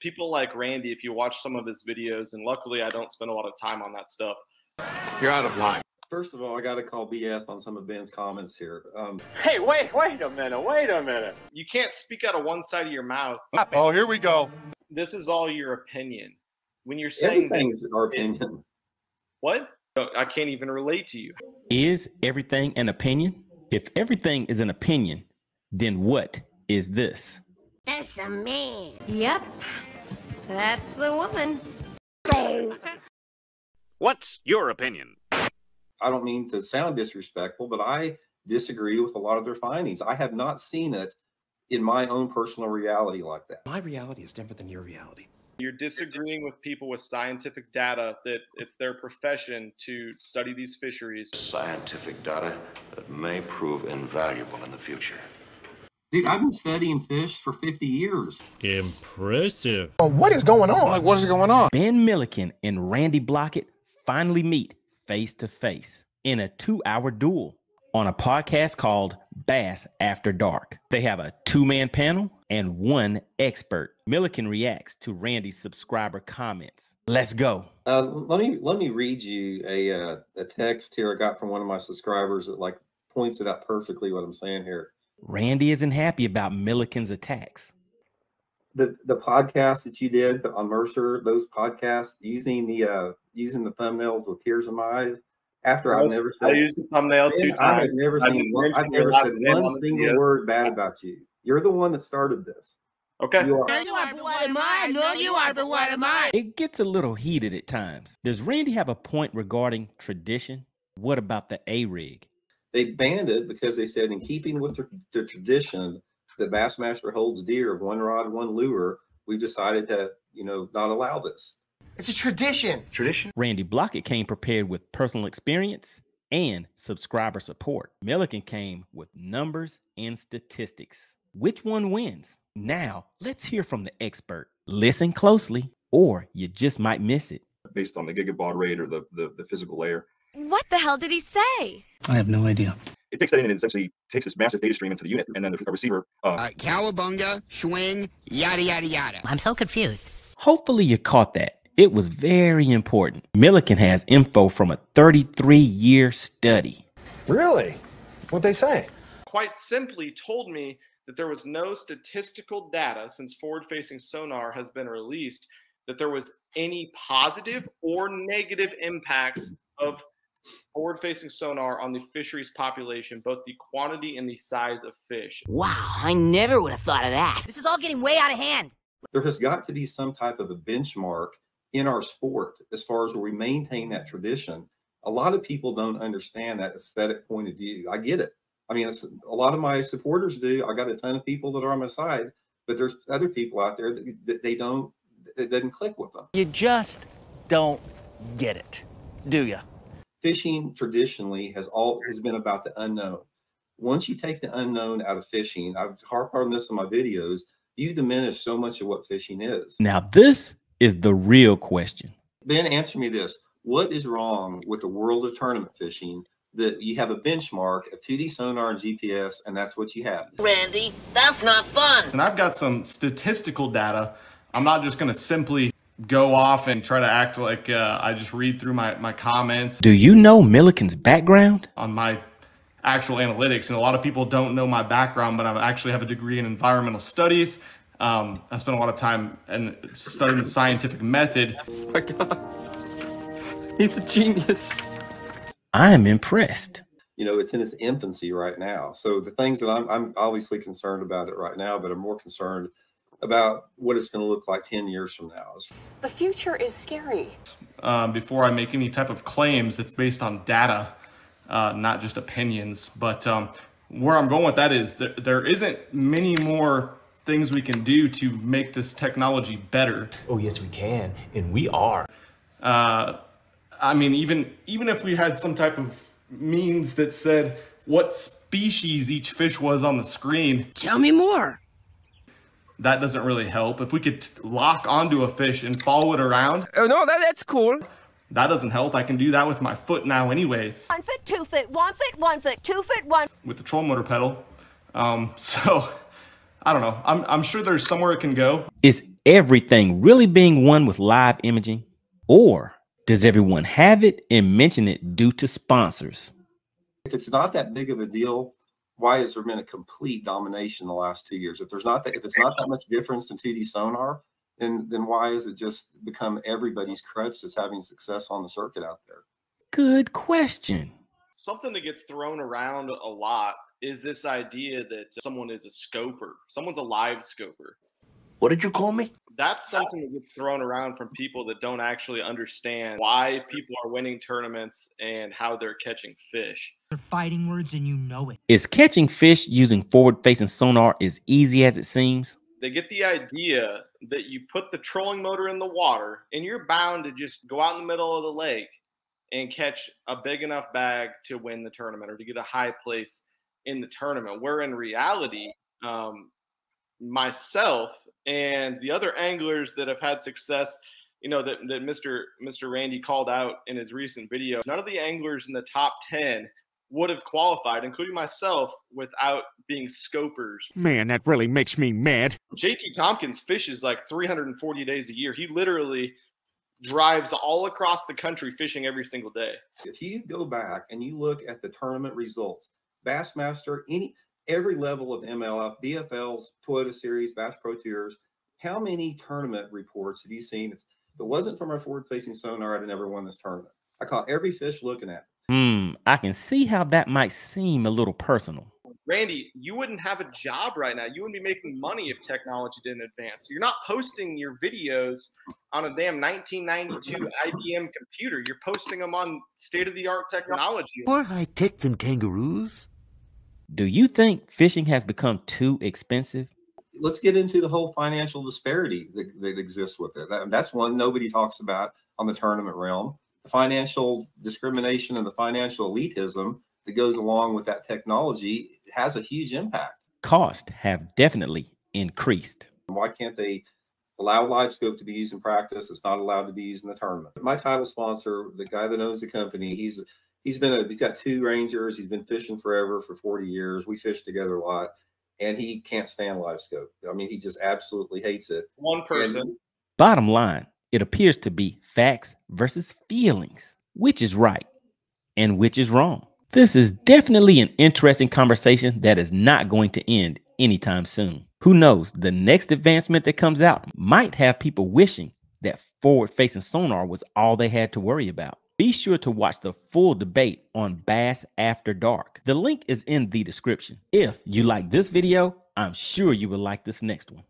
People like Randy, if you watch some of his videos, and luckily I don't spend a lot of time on that stuff. You're out of line. First of all, I got to call BS on some of Ben's comments here. Um, Hey, wait, wait a minute, wait a minute. You can't speak out of one side of your mouth. Oh, here we go. This is all your opinion. When you're saying things, everything's our opinion. what? I can't even relate to you. Is everything an opinion? If everything is an opinion, then what is this? That's a man. Yep, that's the woman. What's your opinion? I don't mean to sound disrespectful, but I disagree with a lot of their findings. I have not seen it in my own personal reality like that. My reality is different than your reality. You're disagreeing with people with scientific data that it's their profession to study these fisheries. Scientific data that may prove invaluable in the future. Dude, I've been studying fish for 50 years. Impressive. Oh, what is going on? Like, what is going on? Ben Milliken and Randy Blaukat finally meet face to face in a two hour duel on a podcast called Bass After Dark. They have a two man panel and one expert. Milliken reacts to Randy's subscriber comments. Let's go. Uh, let me let me read you a uh, a text here I got from one of my subscribers that like points it out perfectly what I'm saying here. Randy isn't happy about Milliken's attacks. The the podcast that you did on Mercer, those podcasts using the uh using the thumbnails with tears in my eyes. After I've never I said used the thumbnail two Man, I have times. never I've seen one, I've never said one single video. word bad about you. You're the one that started this. Okay. You are No, you are, but what am I? No, you are, but what am I? It gets a little heated at times. Does Randy have a point regarding tradition? What about the A rig? They banned it because they said in keeping with the, the tradition that Bassmaster holds dear of one rod, one lure, we've decided to, you know, not allow this. It's a tradition. Tradition? Randy Blaukat came prepared with personal experience and subscriber support. Milliken came with numbers and statistics. Which one wins? Now, let's hear from the expert. Listen closely, or you just might miss it. based on the gigabaud rate or the, the, the physical layer. What the hell did he say? I have no idea. It takes that in and essentially takes this massive data stream into the unit, and then the a receiver. Uh, cowabunga, swing, yada, yada, yada. I'm so confused. Hopefully, you caught that. It was very important. Milliken has info from a 33 year study. Really? What'd they say? Quite simply told me that there was no statistical data since forward facing sonar has been released that there was any positive or negative impacts of forward facing sonar on the fisheries population, both the quantity and the size of fish. Wow, I never would have thought of that. This is all getting way out of hand. There has got to be some type of a benchmark in our sport as far as where we maintain that tradition. A lot of people don't understand that aesthetic point of view. I get it. I mean, it's, a lot of my supporters do. I got a ton of people that are on my side, but there's other people out there that, that they don't, it doesn't click with them. You just don't get it, do you? Fishing traditionally has all has been about the unknown. Once you take the unknown out of fishing, I've harped on this in my videos, you diminish so much of what fishing is. Now, this is the real question. Ben, answer me this. What is wrong with the world of tournament fishing that you have a benchmark of 2D sonar and GPS, and that's what you have? Randy, that's not fun. And I've got some statistical data. I'm not just going to simply go off and try to act like uh, I just read through my, my comments Do you know Milliken's background? on my actual analytics. And a lot of people don't know my background, but I actually have a degree in environmental studies. Um, I spent a lot of time and studying the scientific method. my God. He's a genius. I'm impressed. You know, it's in its infancy right now. So the things that I'm, I'm obviously concerned about it right now, but I'm more concerned about what it's going to look like 10 years from now. The future is scary. Um, before I make any type of claims, it's based on data, uh, not just opinions. But um, where I'm going with that is that there isn't many more things we can do to make this technology better. Oh, yes, we can. And we are. Uh, I mean, even even if we had some type of means that said what species each fish was on the screen, Tell me more. That doesn't really help. If we could t- lock onto a fish and follow it around, Oh, no, that, that's cool. that doesn't help. I can do that with my foot now, anyways, One foot, two foot, won foot, one foot, two foot, one. with the troll motor pedal. Um, so I don't know. I'm I'm sure there's somewhere it can go. Is everything really being one with live imaging? Or does everyone have it and mention it due to sponsors? If it's not that big of a deal, why has there been a complete domination in the last two years? If there's not that, if it's not that much difference in 2D sonar, then then why has it just become everybody's crutch that's having success on the circuit out there? Good question. Something that gets thrown around a lot is this idea that someone is a scoper. Someone's a live scoper. What did you call me? That's something that gets thrown around from people that don't actually understand why people are winning tournaments and how they're catching fish. They're fighting words and you know it. Is catching fish using forward facing sonar as easy as it seems? They get the idea that you put the trolling motor in the water and you're bound to just go out in the middle of the lake and catch a big enough bag to win the tournament or to get a high place in the tournament. Where in reality, um, myself and the other anglers that have had success, you know, that, that Mr. Mr. Randy called out in his recent video, none of the anglers in the top 10 would have qualified, including myself, without being scopers. Man, that really makes me mad. JT Tompkins fishes like 340 days a year. He literally drives all across the country fishing every single day. If you go back and you look at the tournament results, Bassmaster, any every level of MLF, BFLs, Toyota Series, Bass Pro Tours, how many tournament reports have you seen? If it wasn't from our forward-facing sonar, I'd have never won this tournament. I caught every fish looking at. Hmm, I can see how that might seem a little personal. Randy, you wouldn't have a job right now. You wouldn't be making money if technology didn't advance. You're not posting your videos on a damn 1992 IBM computer. You're posting them on state-of-the-art technology. More high-tech than kangaroos. Do you think fishing has become too expensive? Let's get into the whole financial disparity that, that exists with it. That, that's one nobody talks about on the tournament realm. The financial discrimination and the financial elitism that goes along with that technology has a huge impact. Costs have definitely increased. Why can't they allow live scope to be used in practice? It's not allowed to be used in the tournament. My title sponsor, the guy that owns the company, he's he's been a he's got two rangers. He's been fishing forever for 40 years. We fish together a lot, and he can't stand live scope. I mean, he just absolutely hates it. One person. And Bottom line, it appears to be facts versus feelings. Which is right and which is wrong? This is definitely an interesting conversation that is not going to end anytime soon. Who knows? The next advancement that comes out might have people wishing that forward facing sonar was all they had to worry about. Be sure to watch the full debate on Bass After Dark. The link is in the description. If you like this video, I'm sure you will like this next one.